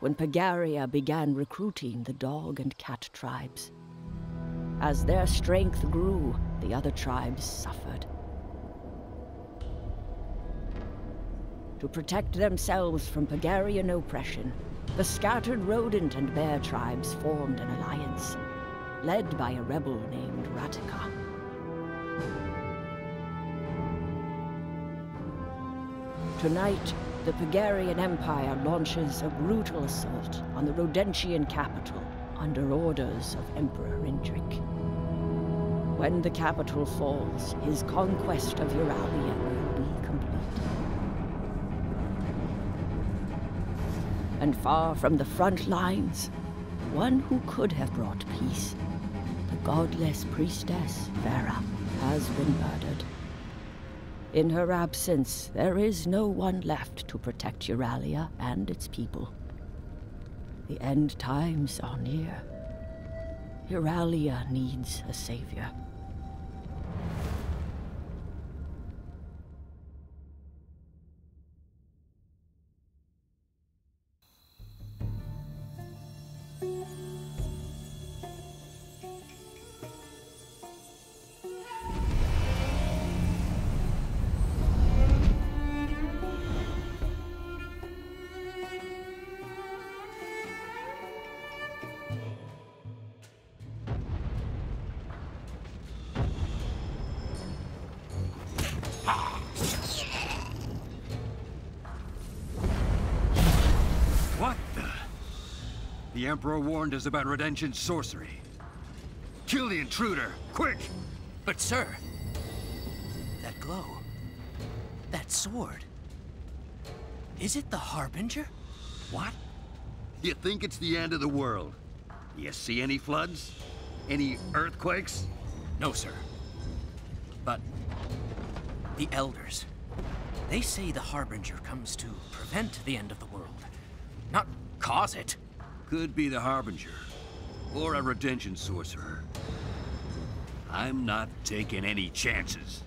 when Pygaria began recruiting the dog and cat tribes. As their strength grew, the other tribes suffered. To protect themselves from Pygarian oppression, the scattered rodent and bear tribes formed an alliance, led by a rebel named Ratika. Tonight, the Pygarian Empire launches a brutal assault on the Rodentian capital under orders of Emperor Indrik. When the capital falls, his conquest of Urralia will be complete. And far from the front lines, one who could have brought peace, the godless priestess Vera, has been murdered. In her absence, there is no one left to protect Urralia and its people. The end times are near. Urralia needs a savior. What the? The Emperor warned us about Redemption sorcery. Kill the intruder, quick! But sir, that glow, that sword, is it the Harbinger? What? You think it's the end of the world? You see any floods? Any earthquakes? No, sir. But the Elders, they say the Harbinger comes to prevent the end of the world, not cause it. Could be the Harbinger. Or a Redemption sorcerer. I'm not taking any chances.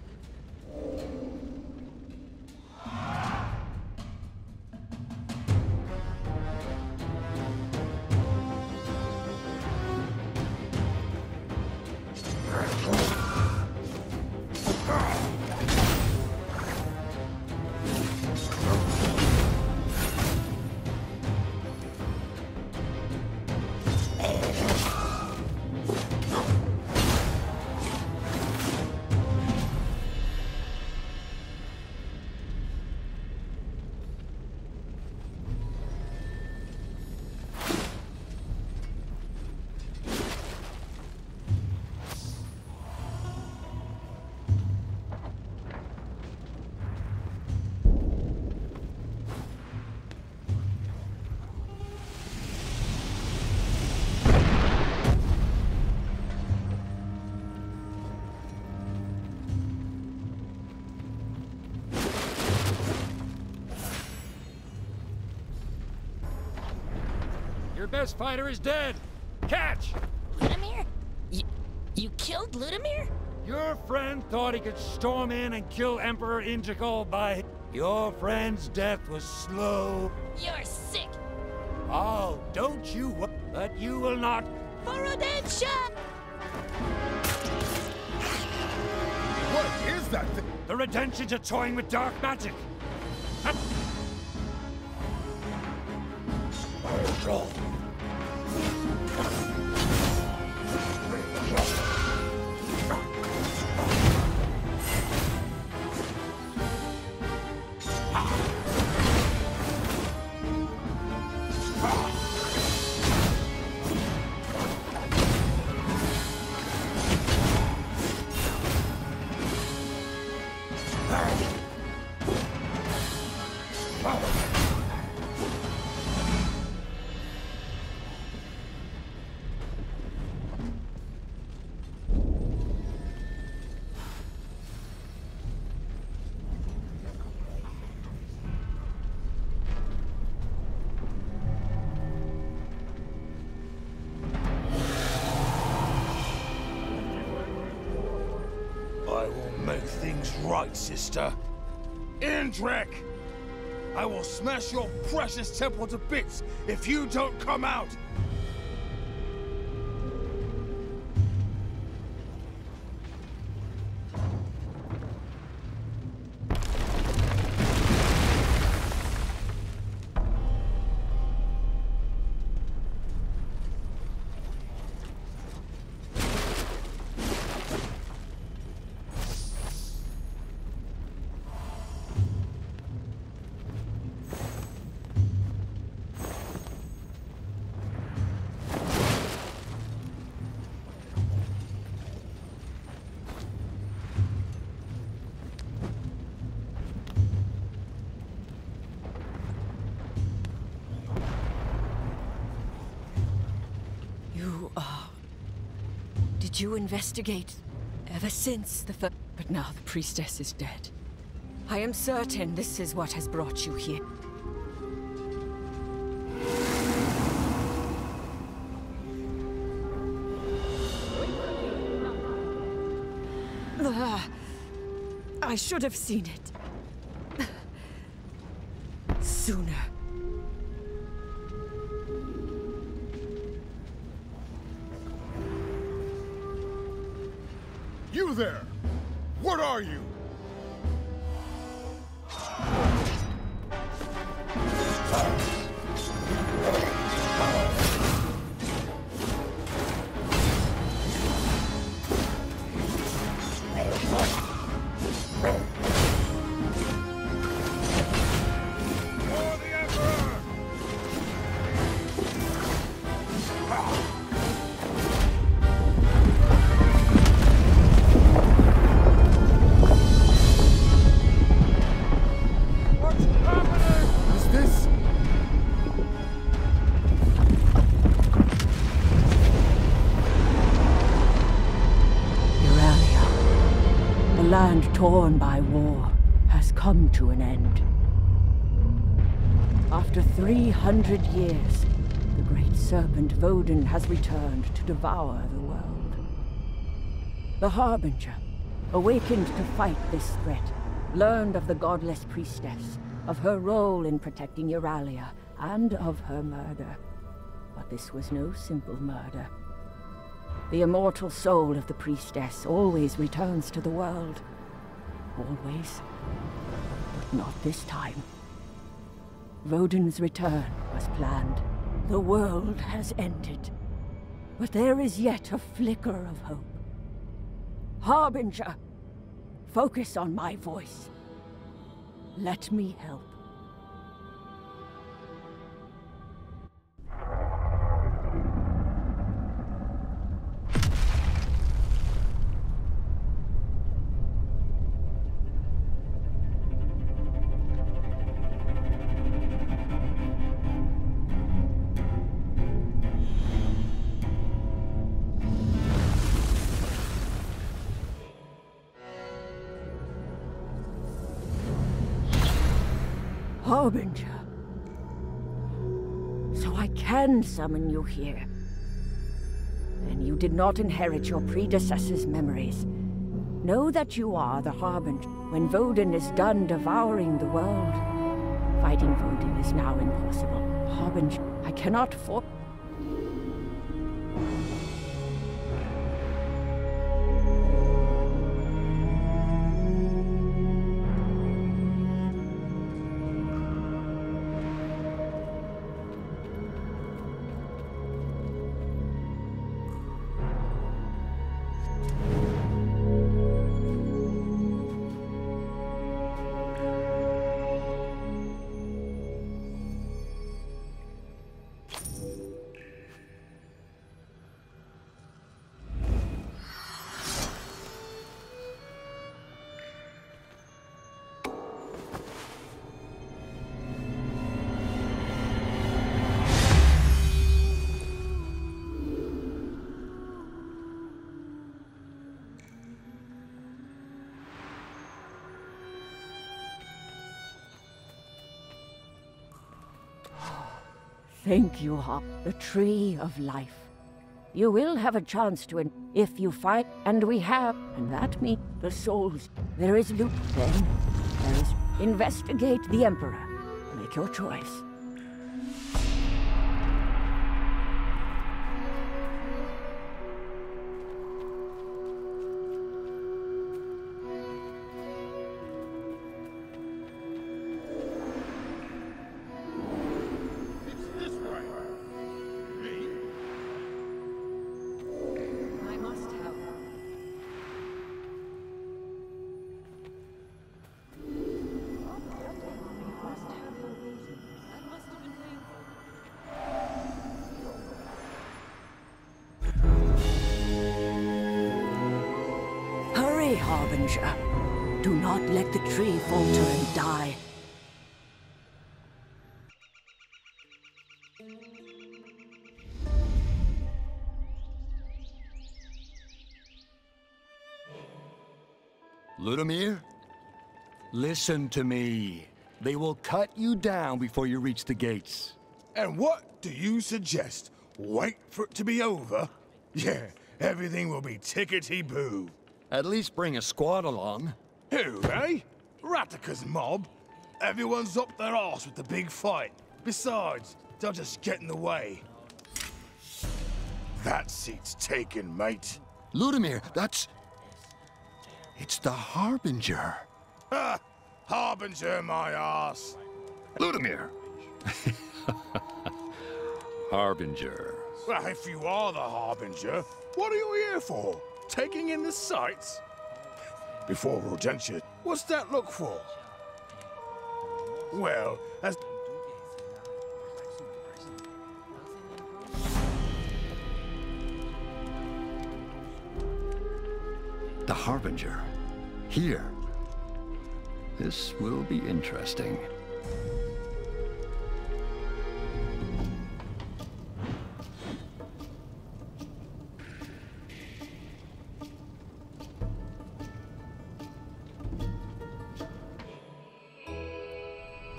Best fighter is dead. Catch! Ludomir? You, you killed Ludomir? Your friend thought he could storm in and kill Emperor Injikal by... Your friend's death was slow. You're sick. Oh, don't you wo- But you will not... For redemption! What is that thing? The Redemptions are toying with dark magic. I make things right, sister. Indrik! I will smash your precious temple to bits if you don't come out! You are. Did you investigate ever since the fir- But now the priestess is dead. I am certain this is what has brought you here. Ah, I should have seen it. Sooner. You there! What are you? For torn by war, has come to an end. After 300 years, the great serpent Voden has returned to devour the world. The Harbinger, awakened to fight this threat, learned of the godless priestess, of her role in protecting Urralia, and of her murder. But this was no simple murder. The immortal soul of the priestess always returns to the world. Always. But not this time. Voden's return was planned. The world has ended. But there is yet a flicker of hope. Harbinger! Focus on my voice. Let me help. Harbinger. So I can summon you here. And you did not inherit your predecessor's memories. Know that you are the Harbinger when Voden is done devouring the world. Fighting Voden is now impossible. Harbinger, I cannot for- Thank you, Hop, the tree of life. You will have a chance to, en- if you fight, and we have, and that means the souls. There is loot. Then there is investigate the Emperor. Make your choice. Harbinger. Do not let the tree falter and die. Ludomir, listen to me. They will cut you down before you reach the gates. And what do you suggest? Wait for it to be over? Yeah, everything will be tickety-boo. At least bring a squad along. Who, eh? Ratika's mob? Everyone's up their arse with the big fight. Besides, they'll just get in the way. That seat's taken, mate. Ludomir, that's... It's the Harbinger. Ha! Harbinger my arse. Ludomir! Harbinger. Well, if you are the Harbinger, what are you here for? Taking in the sights? Before Rodentia, what's that look for? Well, as The Harbinger. Here. This will be interesting.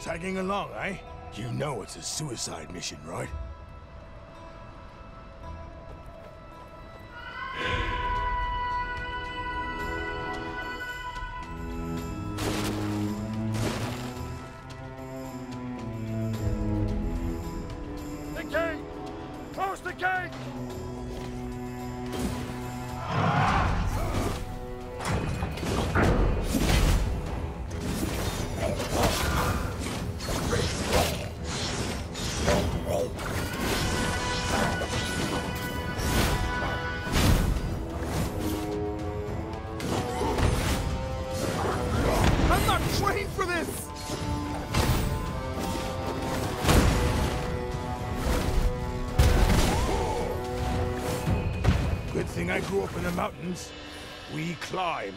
Tagging along, eh? You know it's a suicide mission, right? The gate! Close the gate! Up in the mountains. We climb.